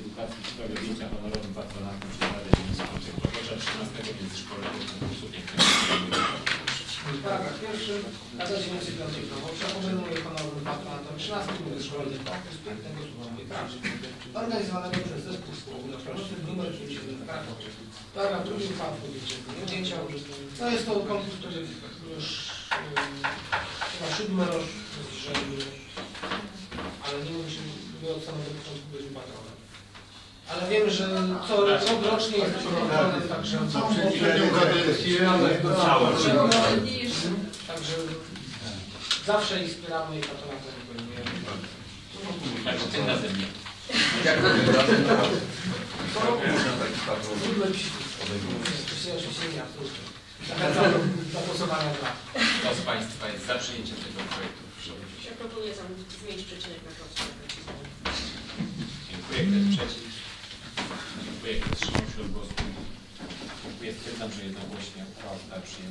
Edukacji w sprawie objęcia honorowym patronatem przez Radę Miejską Prokurza 13 Międzyszkolnego Konkursu Pięknego. Paragraf pierwszy. Rada 95 Promocja obejmuje honorowym patronatem 13 międzyszkolny konkurs pięknego służbowej pracy organizowanego przez Zespół Łączności nr 57 w Krakowie. Paragraf drugi uchwała podjęcia zdjęcia. No jest to konkurs, który już um, chyba siódmy rok ale nie musimy nie od samego początku być patronem. Ale wiem, że co rok rocznie jest patronem, także Poprzednią kadencję, ale Całe. Także zawsze ich wspieramy i patronatem wykonujemy. Tak, tym razem nie. jak to wygląda? Co roku można taki patron Trudno ci oczywiście oczywiście nie absolutnie. Zachęcam do, do głosowania za. Kto z Państwa jest za przyjęciem tego projektu? Ja proponuję zmienić przecinek na końcu. Dziękuję. Kto jest przeciw? Od głosu? Dziękuję. Stwierdzam, że jednogłośnie uchwała została przyjęta.